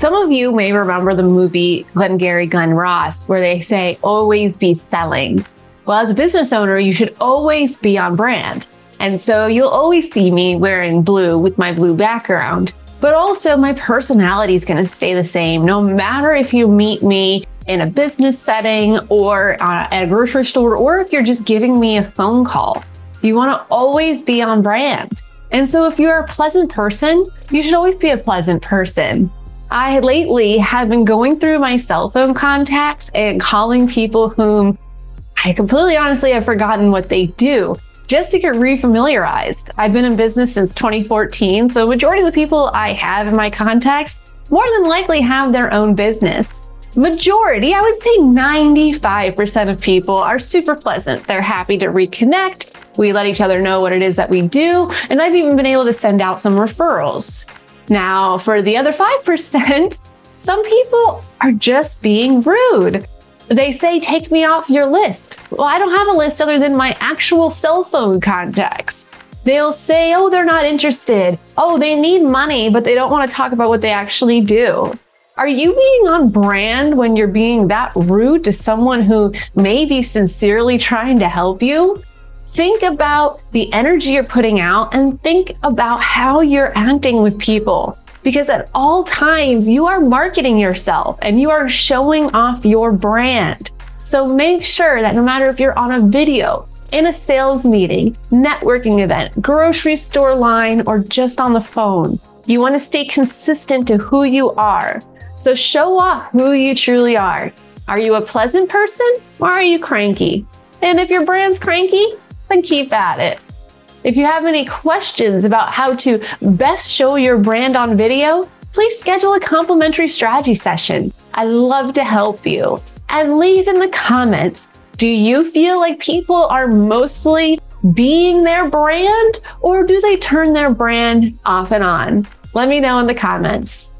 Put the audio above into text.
Some of you may remember the movie Glengarry Glen Ross, where they say, always be selling. Well, as a business owner, you should always be on brand. And so you'll always see me wearing blue with my blue background. But also, my personality is going to stay the same no matter if you meet me in a business setting or uh, at a grocery store, or if you're just giving me a phone call. You want to always be on brand. And so, if you're a pleasant person, you should always be a pleasant person. I lately have been going through my cell phone contacts and calling people whom I completely honestly have forgotten what they do just to get refamiliarized. I've been in business since 2014, so majority of the people I have in my contacts more than likely have their own business. Majority, I would say 95% of people are super pleasant. They're happy to reconnect. We let each other know what it is that we do, and I've even been able to send out some referrals. Now, for the other 5%, some people are just being rude. They say, take me off your list. Well, I don't have a list other than my actual cell phone contacts. They'll say, oh, they're not interested. Oh, they need money, but they don't want to talk about what they actually do. Are you being on brand when you're being that rude to someone who may be sincerely trying to help you? Think about the energy you're putting out and think about how you're acting with people because at all times you are marketing yourself and you are showing off your brand. So make sure that no matter if you're on a video, in a sales meeting, networking event, grocery store line, or just on the phone, you want to stay consistent to who you are. So show off who you truly are. Are you a pleasant person or are you cranky? And if your brand's cranky, then keep at it. If you have any questions about how to best show your brand on video, please schedule a complimentary strategy session. I'd love to help you. And leave in the comments do you feel like people are mostly being their brand or do they turn their brand off and on? Let me know in the comments.